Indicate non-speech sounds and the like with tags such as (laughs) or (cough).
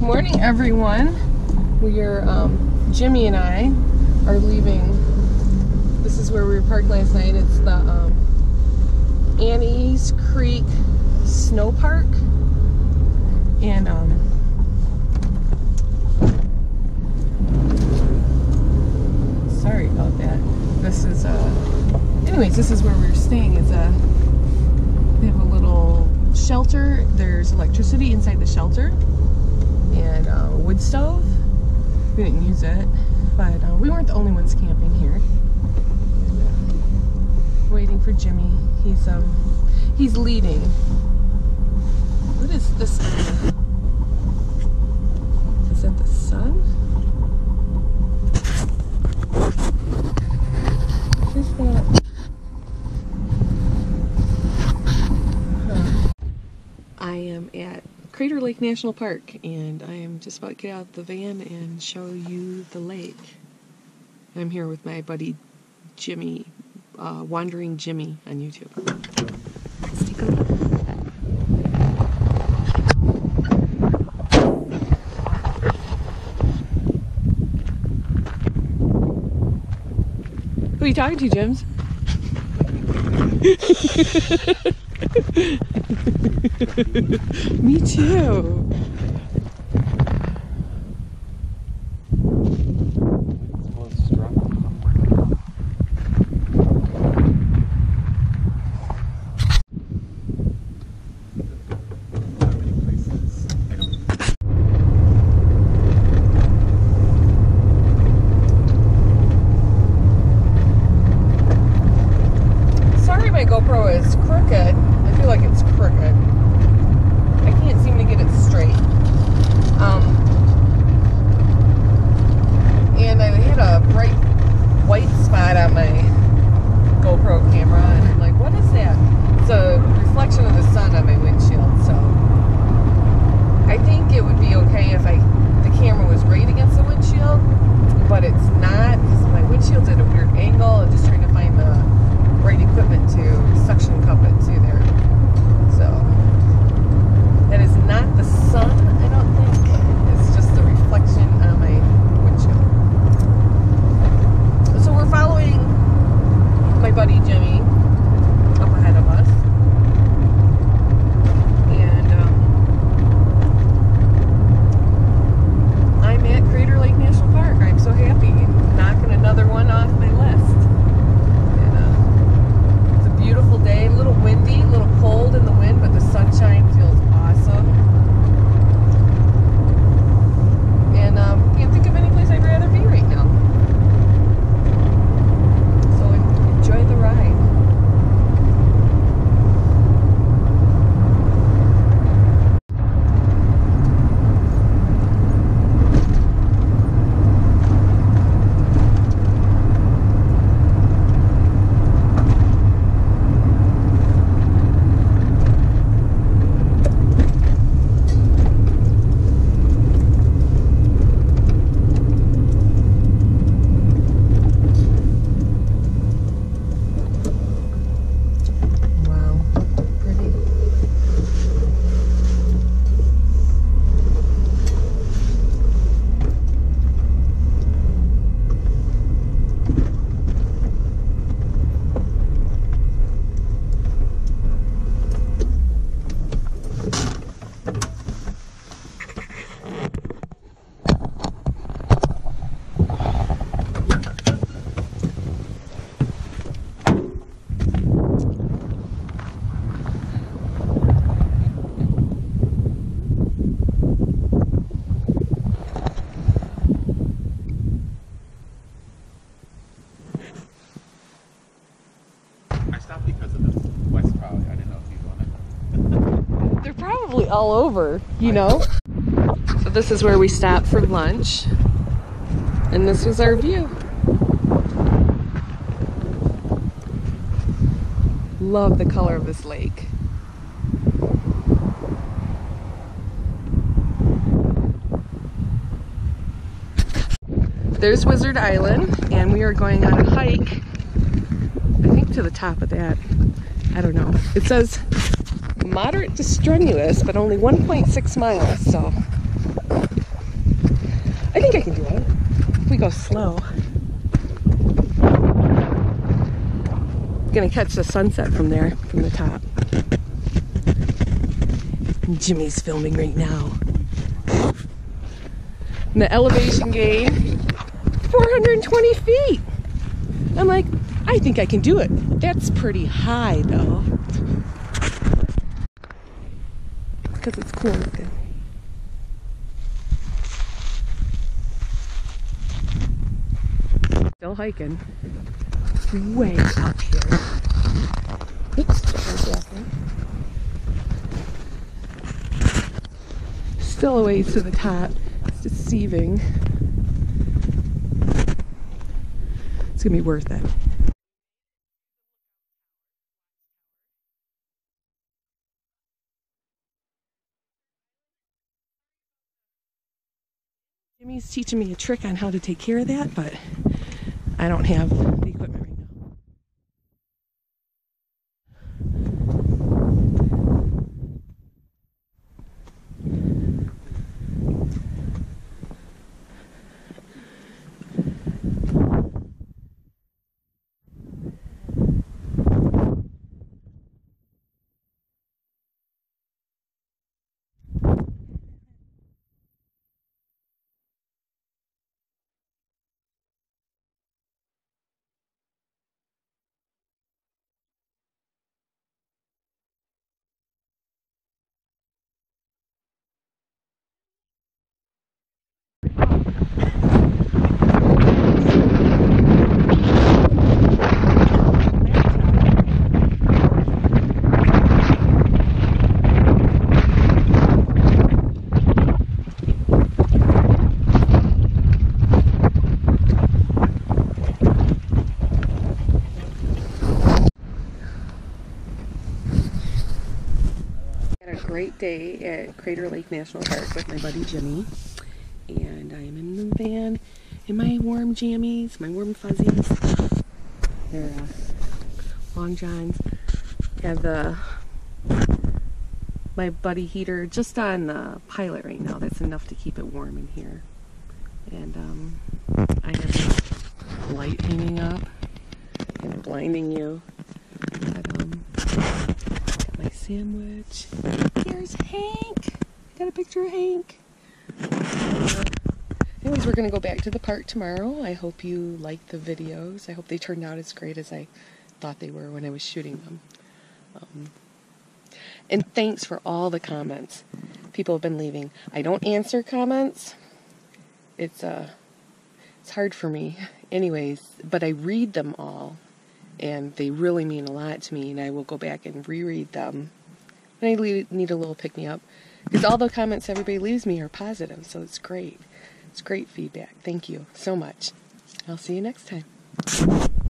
morning, everyone. We are, um, Jimmy and I are leaving. This is where we were parked last night. It's the um, Annie's Creek Snow Park. And, um, sorry about that. This is, uh, anyways, this is where we we're staying. It's a, they have a little shelter. There's electricity inside the shelter and a wood stove. We didn't use it, but uh, we weren't the only ones camping here. And, uh, waiting for Jimmy. He's um he's leading. What is this? Is that the sun? What is that? Huh. I am at Crater Lake National Park and I am just about to get out of the van and show you the lake. I'm here with my buddy Jimmy, uh, Wandering Jimmy on YouTube. Let's take a look. Who are you talking to, Jims? (laughs) (laughs) Me too. Sorry my GoPro is crooked. Like it's crooked. I can't seem to get it straight. Um, and I had a bright white spot on my GoPro camera, and I'm like, what is that? It's a reflection of the sun on my windshield, so I think it would be okay if I the camera was right against the windshield, but it's not because my windshield's at a weird angle. I'm just trying to find the right equipment to suction cup it to there. So that is not the sun, I don't think. It's just the reflection on my windshield. So we're following my buddy Jimmy up ahead of us. And um, I'm at Crater Lake National Park. I'm so happy. Knocking another one off my list. And, uh, it's a beautiful day, a little windy, a little cold in the wind, but the sunshine feels awesome. And um, can't think of any place I'd rather be right now. So en- enjoy the ride. Wow, pretty. I stopped because of this West Crowley. I didn't know if you wanted. All over, you know? So this is where we stopped for lunch. And this was our view. Love the color of this lake. There's Wizard Island, and we are going on a hike. I think to the top of that. I don't know. It says moderate to strenuous, but only 1.6 miles, so I think I can do it. If we go slow. Gonna catch the sunset from there, from the top. Jimmy's filming right now. And the elevation gain, 420 feet. I'm like, I think I can do it. That's pretty high though. Because it's cool looking. Still hiking. Way up here. Oops. Still a ways to the top. It's deceiving. It's gonna be worth it. Jimmy's teaching me a trick on how to take care of that, but I don't have the equipment right now. Had a great day at Crater Lake National Park with my buddy Jimmy. And I'm in the van in my warm jammies, my warm fuzzies. They're uh, long johns. Have the my buddy heater just on the pilot right now. That's enough to keep it warm in here. And um, I have this light hanging up and blinding you. But, um, got my sandwich. Here's Hank. Got a picture of Hank. Anyways, we're gonna go back to the park tomorrow. I hope you liked the videos. I hope they turned out as great as I thought they were when I was shooting them. Um, and thanks for all the comments people have been leaving. I don't answer comments. It's uh, it's hard for me, (laughs) anyways. But I read them all, and they really mean a lot to me. And I will go back and reread them. I need a little pick me up because all the comments everybody leaves me are positive, so it's great. It's great feedback. Thank you so much. I'll see you next time.